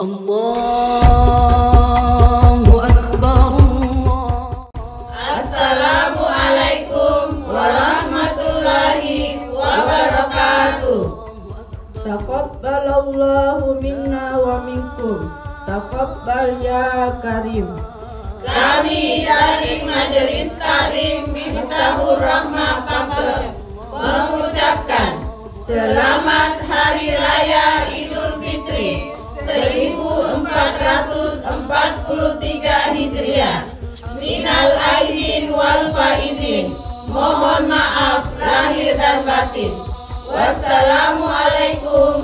Allahu Akbar Assalamualaikum warahmatullahi wabarakatuh. Taqabbalallahu minna wa minkum. Taqabbal ya karim. Kami dari Majelis Taklim Miftahur Rahmah Pangkep mengucapkan Selamat Hari Raya Hijriah. Minal aidin wal faizin. Mohon maaf lahir dan batin. Wassalamualaikum